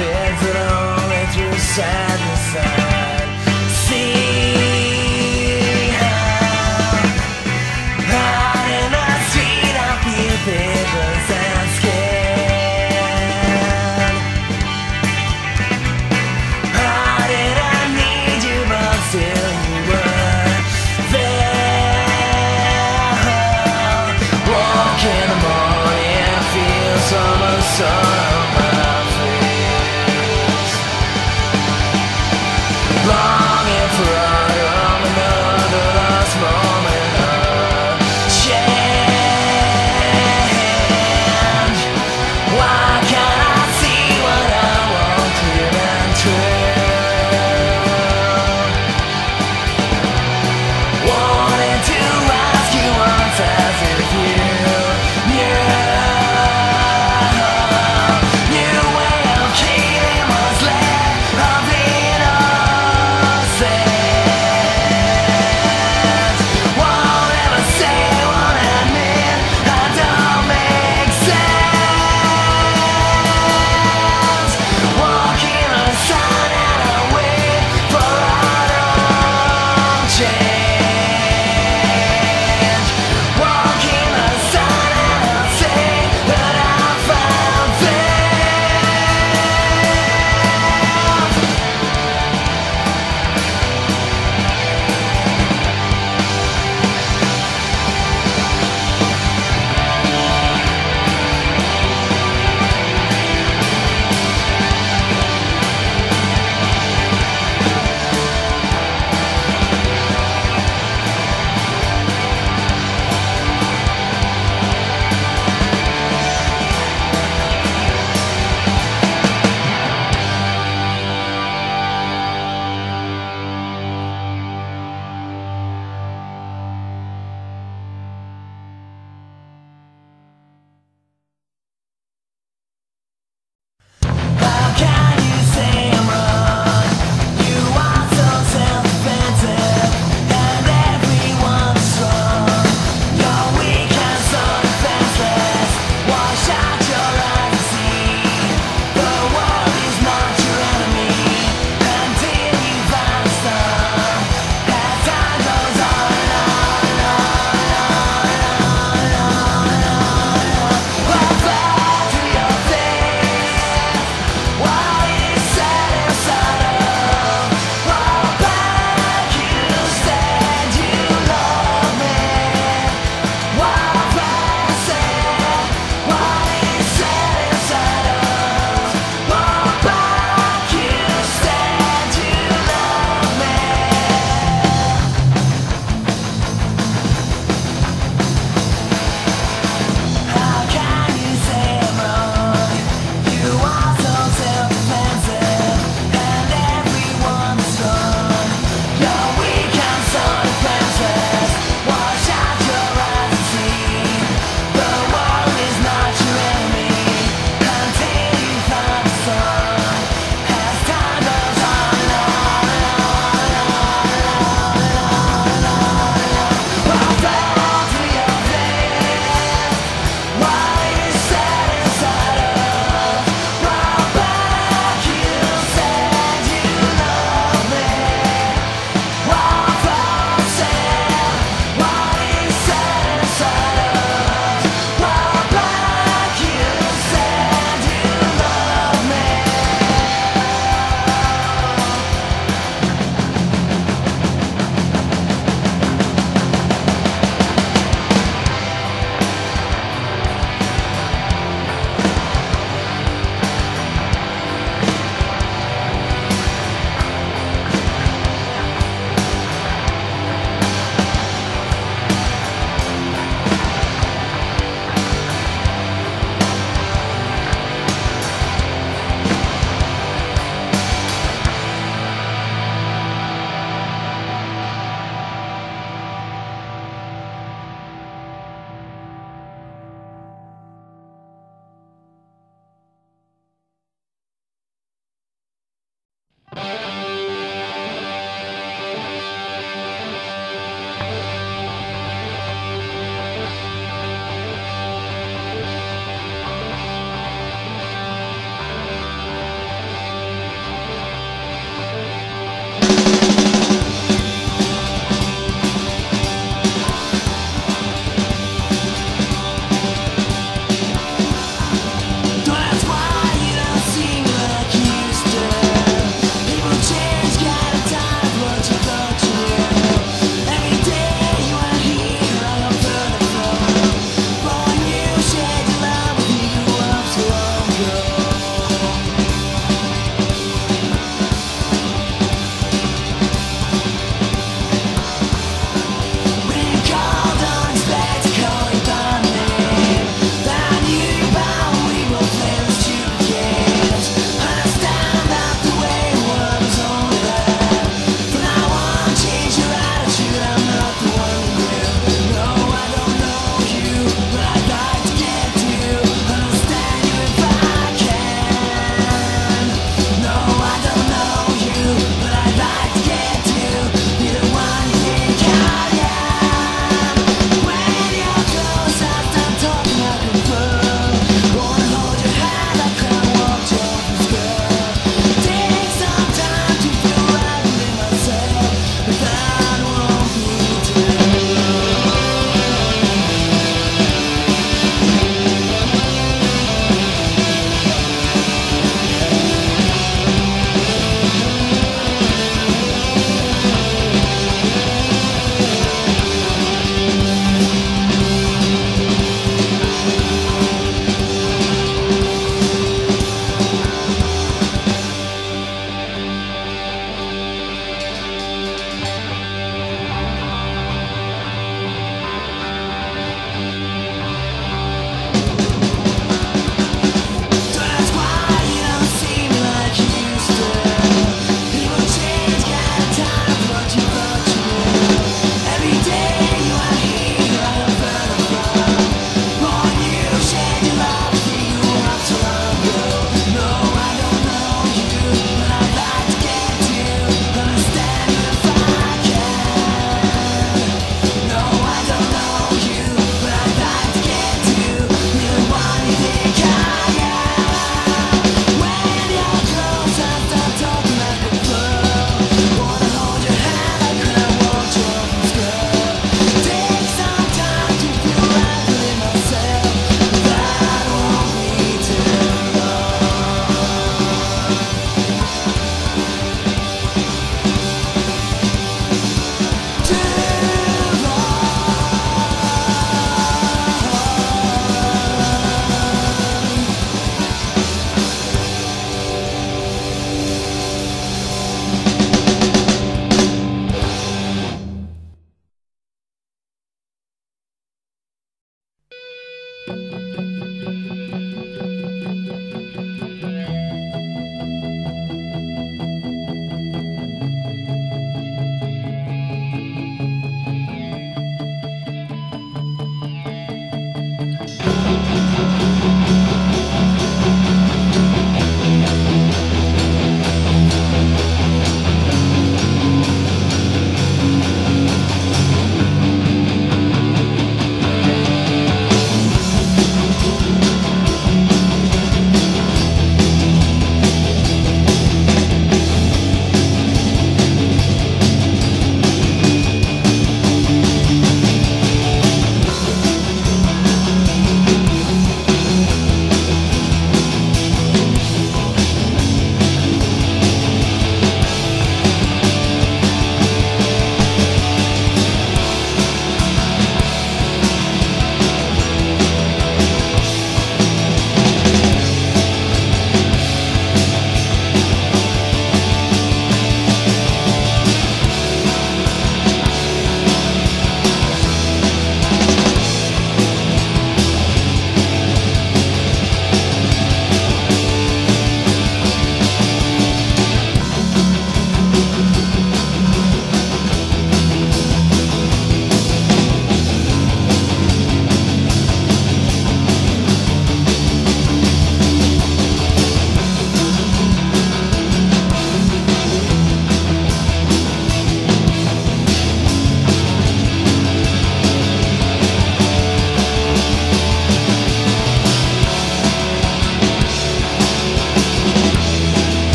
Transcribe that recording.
in the all at your only side